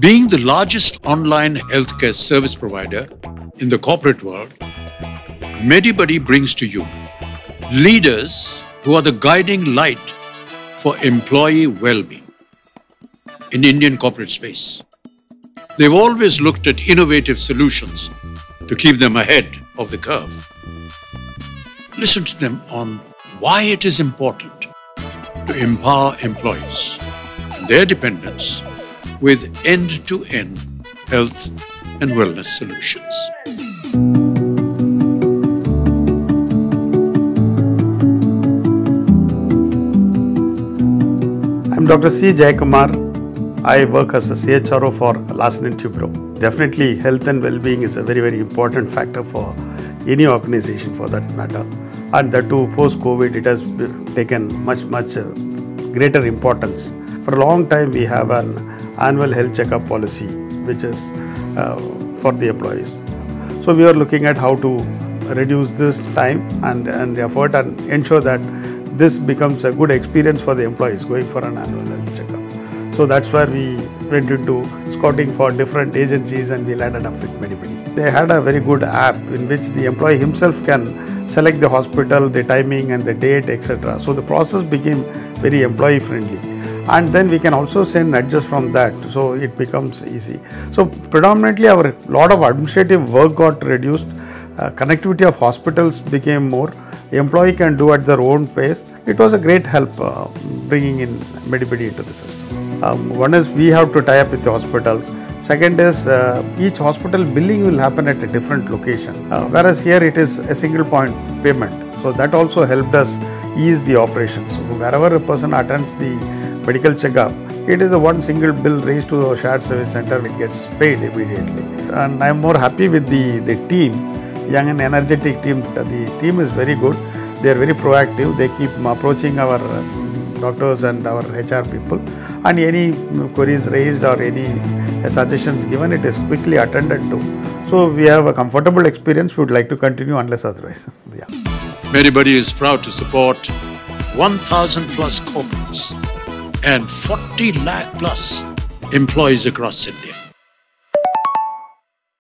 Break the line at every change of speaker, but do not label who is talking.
Being the largest online healthcare service provider in the corporate world, MediBuddy brings to you leaders who are the guiding light for employee well-being in Indian corporate space. They've always looked at innovative solutions to keep them ahead of the curve. Listen to them on why it is important to empower employees and their dependents with end to end health and wellness solutions.
I'm Dr. C. Jayakumar. I work as a CHRO for Larsen & Toubro. Definitely, health and well-being is a very, very important factor for any organization for that matter. And that too, post-COVID, it has taken much, much uh, greater importance. For a long time, we have an annual health checkup policy, which is uh, for the employees. So we are looking at how to reduce this time and, and the effort and ensure that this becomes a good experience for the employees going for an annual health checkup. So that's where we went into scouting for different agencies and we landed up with MediBuddy. They had a very good app in which the employee himself can select the hospital, the timing and the date, etc. So the process became very employee friendly and then we can also send nudges from that. So it becomes easy. So predominantly our lot of administrative work got reduced. Uh, connectivity of hospitals became more. Employee can do at their own pace. It was a great help uh, bringing in MediBuddy into the system. Um, one is we have to tie up with the hospitals. Second is uh, each hospital billing will happen at a different location. Uh, whereas here it is a single point payment. So that also helped us ease the operations. So wherever a person attends the medical checkup, it is the one single bill raised to the shared service center, it gets paid immediately. And I am more happy with the, the team, young and energetic team. The team is very good. They are very proactive. They keep approaching our uh, doctors and our HR people. And any uh, queries raised or any uh, suggestions given, it is quickly attended to. So we have a comfortable experience. We would like to continue unless otherwise. yeah.
MediBuddy is proud to support 1,000 plus corporates and 40 lakh plus employees across India.